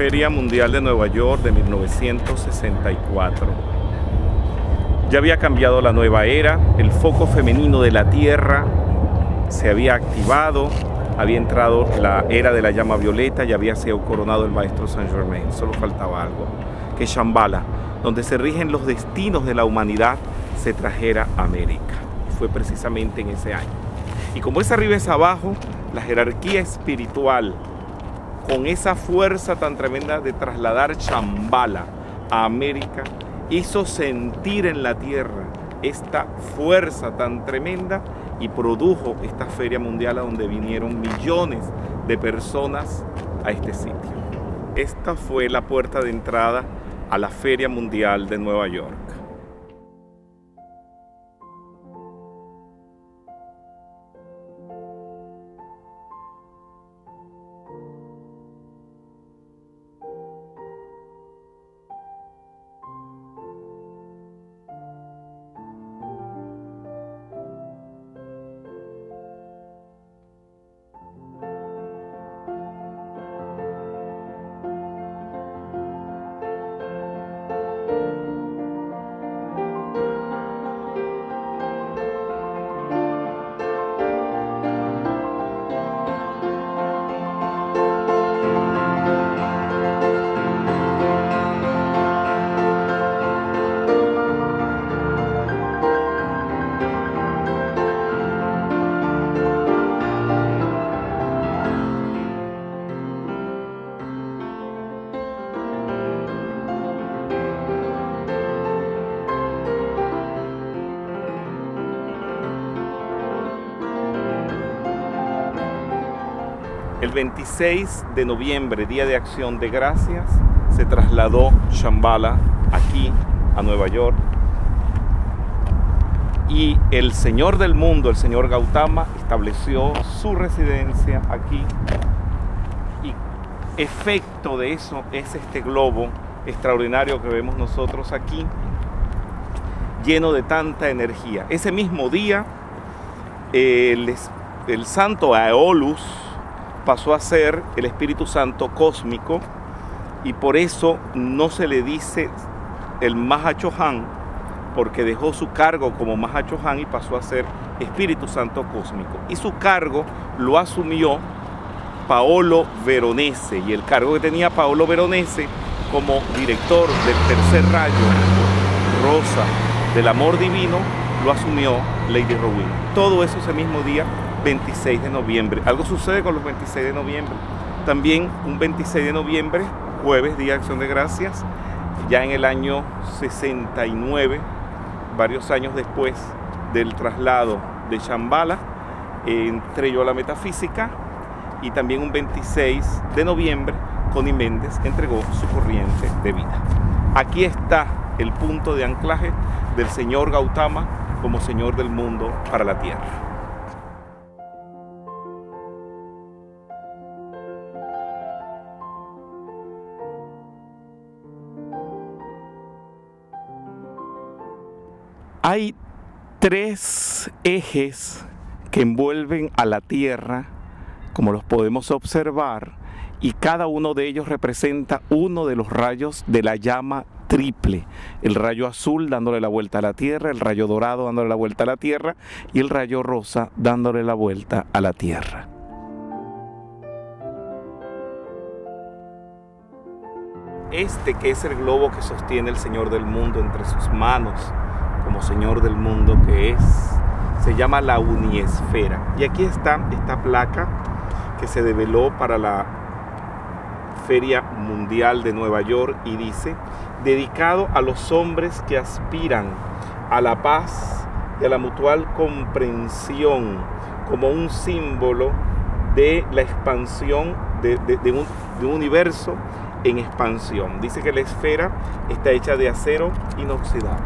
Feria Mundial de Nueva York de 1964. Ya había cambiado la nueva era, el foco femenino de la Tierra se había activado, había entrado la era de la llama violeta y había sido coronado el maestro Saint Germain. Solo faltaba algo, que Shambhala, donde se rigen los destinos de la humanidad, se trajera a América. Fue precisamente en ese año. Y como es arriba es abajo, la jerarquía espiritual, con esa fuerza tan tremenda de trasladar Chambala a América, hizo sentir en la tierra esta fuerza tan tremenda y produjo esta feria mundial a donde vinieron millones de personas a este sitio. Esta fue la puerta de entrada a la Feria Mundial de Nueva York. El 26 de noviembre, Día de Acción de Gracias, se trasladó Shambhala aquí a Nueva York. Y el Señor del mundo, el Señor Gautama, estableció su residencia aquí. Y efecto de eso es este globo extraordinario que vemos nosotros aquí, lleno de tanta energía. Ese mismo día, el, el santo Aeolus, pasó a ser el Espíritu Santo cósmico y por eso no se le dice el Mahachohan, porque dejó su cargo como Mahachohan y pasó a ser Espíritu Santo cósmico. Y su cargo lo asumió Paolo Veronese y el cargo que tenía Paolo Veronese como director del tercer rayo rosa del amor divino lo asumió Lady Rowena. Todo eso ese mismo día 26 de noviembre. Algo sucede con los 26 de noviembre. También un 26 de noviembre, jueves, Día de Acción de Gracias, ya en el año 69, varios años después del traslado de Chambala, entré yo a la metafísica y también un 26 de noviembre, Connie Méndez entregó su corriente de vida. Aquí está el punto de anclaje del señor Gautama como señor del mundo para la tierra. Hay tres ejes que envuelven a la Tierra, como los podemos observar, y cada uno de ellos representa uno de los rayos de la llama triple. El rayo azul dándole la vuelta a la Tierra, el rayo dorado dándole la vuelta a la Tierra y el rayo rosa dándole la vuelta a la Tierra. Este que es el globo que sostiene el Señor del mundo entre sus manos, como Señor del mundo que es, se llama la Uniesfera. Y aquí está esta placa que se develó para la Feria Mundial de Nueva York y dice, dedicado a los hombres que aspiran a la paz y a la mutual comprensión como un símbolo de la expansión de, un, de un universo en expansión. Dice que la esfera está hecha de acero inoxidable.